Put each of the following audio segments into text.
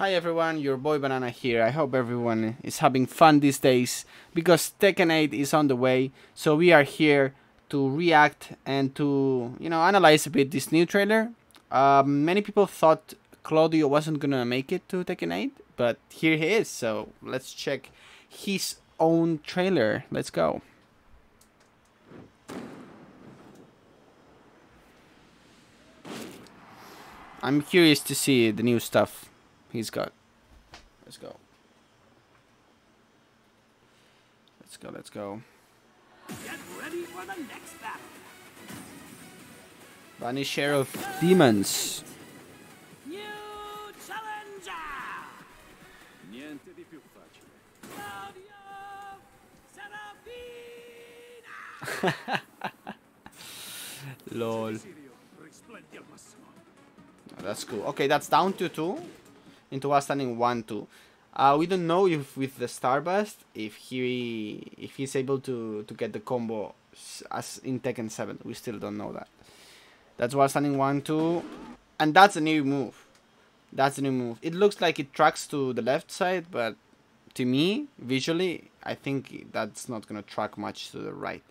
Hi everyone, your boy Banana here. I hope everyone is having fun these days because Tekken 8 is on the way. So we are here to react and to, you know, analyze a bit this new trailer. Um, many people thought Claudio wasn't gonna make it to Tekken 8, but here he is. So let's check his own trailer. Let's go. I'm curious to see the new stuff he's got. Let's go. Let's go, let's go. Get ready for the next battle. Vanisher of Demons. New challenger. Niente di più facile. Claudio Serafino. Lol. Sirio, risplendi al massimo. That's cool. Okay, that's down to two. Into us standing one two. Uh, we don't know if with the Starburst if he if he's able to to get the combo as in Tekken 7. We still don't know that. That's why standing one two, and that's a new move. That's a new move. It looks like it tracks to the left side, but to me visually, I think that's not gonna track much to the right.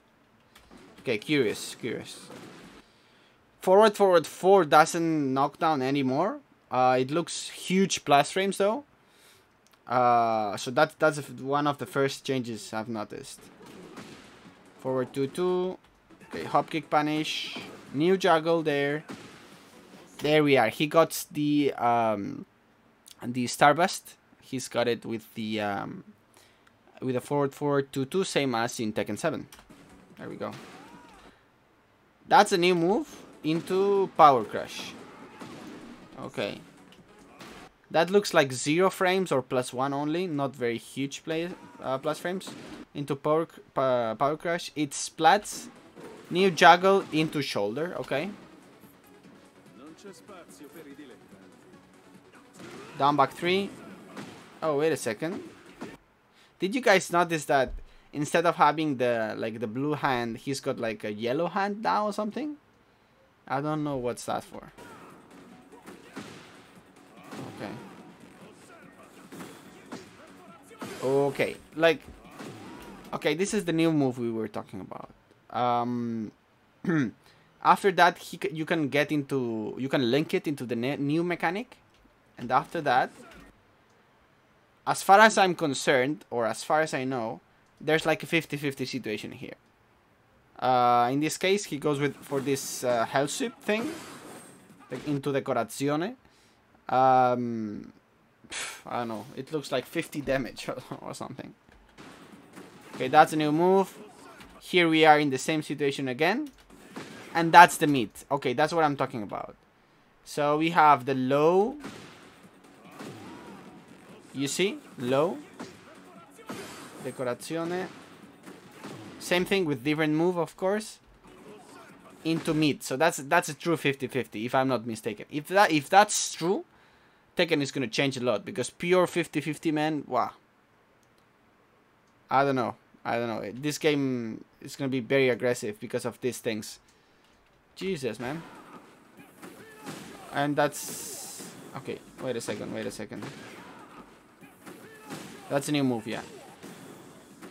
Okay, curious, curious. Forward forward 4 doesn't knock down anymore. Uh, it looks huge plus frames though. Uh, so that, that's one of the first changes I've noticed. Forward 2 2. Okay, hop kick punish. New juggle there. There we are. He got the um, the starburst. He's got it with the um, with a forward forward 2 2 same as in Tekken 7. There we go. That's a new move into Power Crush. Okay. That looks like zero frames or plus one only, not very huge play uh, plus frames. Into Power c- Power Crush, it splats. New juggle into shoulder. Okay. Down back three. Oh wait a second. Did you guys notice that instead of having the like the blue hand, he's got like a yellow hand now or something? I don't know what's that for. Okay. Okay, like okay, this is the new move we were talking about. Um after that he you can get into you can link it into the ne- new mechanic and after that as far as i'm concerned or as far as i know there's like a 50-50 situation here uh, in this case he goes with for this uh, hell sweep thing like into decorazione um i don't know. It looks like 50 damage or, or something. Okay that's a new move. Here we are in the same situation again. And that's the meat. Okay that's what i'm talking about. So we have the low. You see? Low. Decorazione. Same thing with different move of course. Into mid. so that's that's a true 50-50 if i'm not mistaken. If that if that's true Tekken is going to change a lot because pure 50-50 man wow i don't know i don't know this game is going to be very aggressive because of these things jesus man and that's okay wait a second wait a second that's a new move, yeah.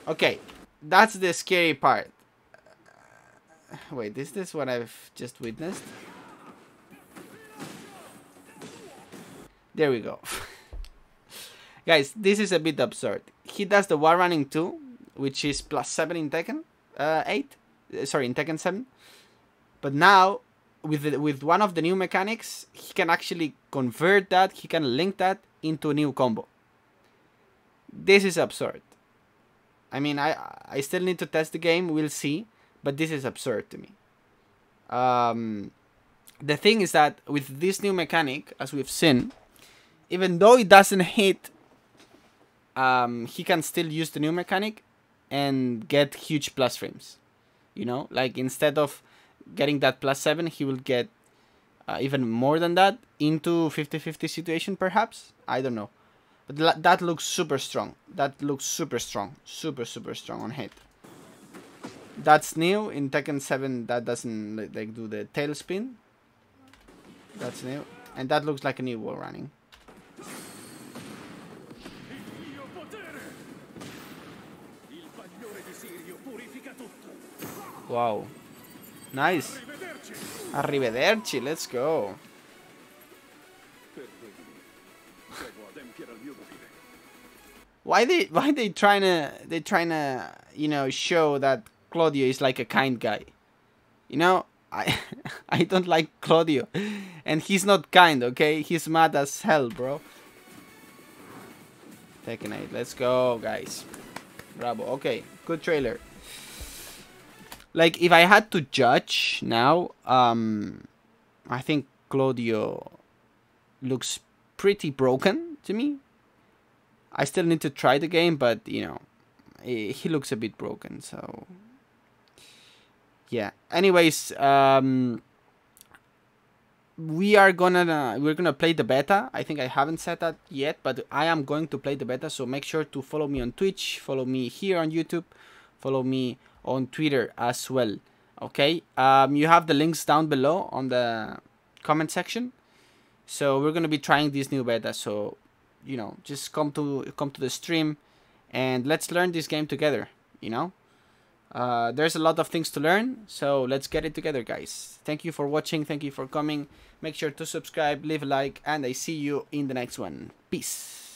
Okay, that's the scary part. Wait, is this what I've just witnessed? There we go. Guys, this is a bit absurd. He does the wall running too, which is plus 7 in Tekken uh, 8. Uh, sorry, in Tekken 7. But now, with, the, with one of the new mechanics, he can actually convert that, he can link that into a new combo this is absurd. I mean, I I still need to test the game. We'll see, but this is absurd to me. Um, the thing is that with this new mechanic, as we've seen, even though it doesn't hit, um, he can still use the new mechanic and get huge plus frames. You know, like instead of getting that plus seven, he will get uh, even more than that into 50-50 situation, perhaps. I don't know. But that looks super strong. That looks super strong. Super, super strong on hit. That's new. In Tekken 7, that doesn't like do the tailspin. That's new. And that looks like a new wall running. Wow. Nice. Arrivederci! Let's go. Why they why they trying to they trying to you know show that Claudio is like a kind guy? You know, I I don't like Claudio, and he's not kind. Okay, he's mad as hell, bro. Tekken 8, let's go, guys. Bravo. Okay, good trailer. Like if I had to judge now, um, I think Claudio looks pretty broken to me. I still need to try the game, but you know, he looks a bit broken. So yeah. Anyways, um, we are gonna we're gonna play the beta. I think I haven't said that yet, but I am going to play the beta. So make sure to follow me on Twitch, follow me here on YouTube, follow me on Twitter as well. Okay. Um, you have the links down below on the comment section. So we're gonna be trying this new beta. So you know, just come to come to the stream, and let's learn this game together. You know, uh, there's a lot of things to learn, so let's get it together, guys. Thank you for watching. Thank you for coming. Make sure to subscribe, leave a like, and I see you in the next one. Peace.